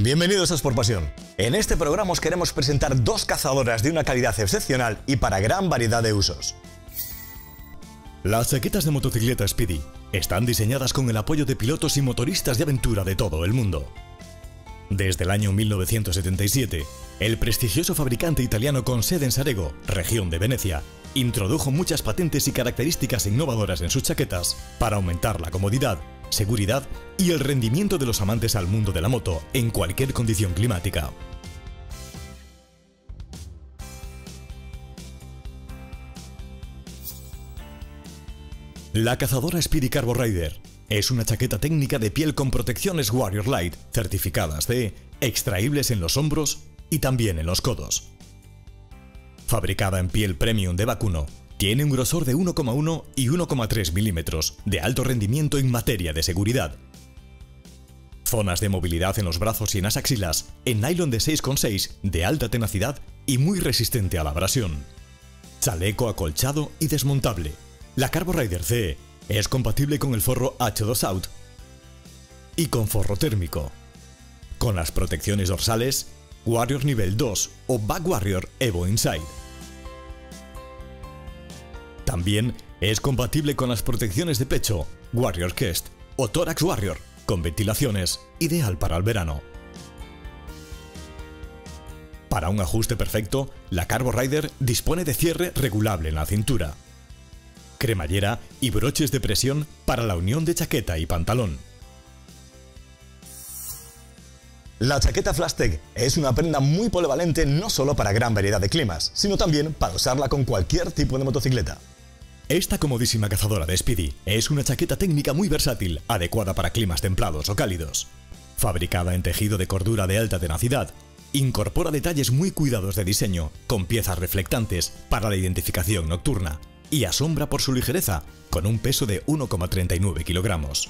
Bienvenidos a Sport Pasión. En este programa os queremos presentar dos cazadoras de una calidad excepcional y para gran variedad de usos. Las chaquetas de motocicleta Speedy están diseñadas con el apoyo de pilotos y motoristas de aventura de todo el mundo. Desde el año 1977, el prestigioso fabricante italiano con sede en Sarego, región de Venecia, introdujo muchas patentes y características innovadoras en sus chaquetas para aumentar la comodidad, seguridad y el rendimiento de los amantes al mundo de la moto en cualquier condición climática. La cazadora Speedy Carbo Rider es una chaqueta técnica de piel con protecciones Warrior Light certificadas de extraíbles en los hombros y también en los codos. Fabricada en piel premium de vacuno, tiene un grosor de 1,1 y 1,3 milímetros de alto rendimiento en materia de seguridad. Zonas de movilidad en los brazos y en las axilas, en nylon de 6,6 de alta tenacidad y muy resistente a la abrasión. Chaleco acolchado y desmontable. La Carbo Rider C es compatible con el forro H2 Out y con forro térmico. Con las protecciones dorsales Warrior Nivel 2 o Back Warrior Evo Inside. También es compatible con las protecciones de pecho Warrior Chest o Thorax Warrior, con ventilaciones, ideal para el verano. Para un ajuste perfecto, la Carbo Rider dispone de cierre regulable en la cintura, cremallera y broches de presión para la unión de chaqueta y pantalón. La chaqueta Flashtec es una prenda muy polivalente no solo para gran variedad de climas, sino también para usarla con cualquier tipo de motocicleta. Esta comodísima cazadora de Speedy es una chaqueta técnica muy versátil, adecuada para climas templados o cálidos. Fabricada en tejido de cordura de alta tenacidad, incorpora detalles muy cuidados de diseño, con piezas reflectantes para la identificación nocturna, y asombra por su ligereza, con un peso de 1,39 kilogramos.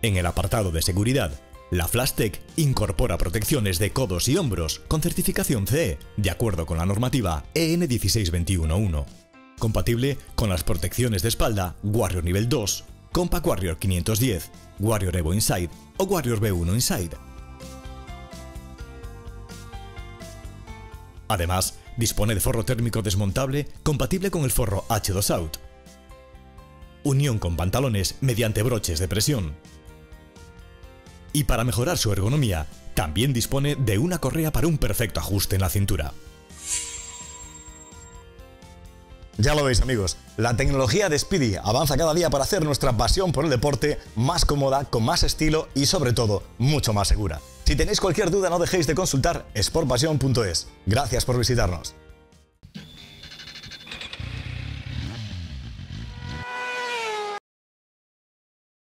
En el apartado de seguridad, la Flashtec incorpora protecciones de codos y hombros con certificación CE, de acuerdo con la normativa EN 16211 compatible con las protecciones de espalda Warrior Nivel 2, Compact Warrior 510, Warrior Evo Inside o Warrior B1 Inside. Además, dispone de forro térmico desmontable compatible con el forro H2 Out. Unión con pantalones mediante broches de presión. Y para mejorar su ergonomía, también dispone de una correa para un perfecto ajuste en la cintura. Ya lo veis amigos, la tecnología de Speedy avanza cada día para hacer nuestra pasión por el deporte más cómoda, con más estilo y sobre todo mucho más segura. Si tenéis cualquier duda no dejéis de consultar sportpassion.es. Gracias por visitarnos.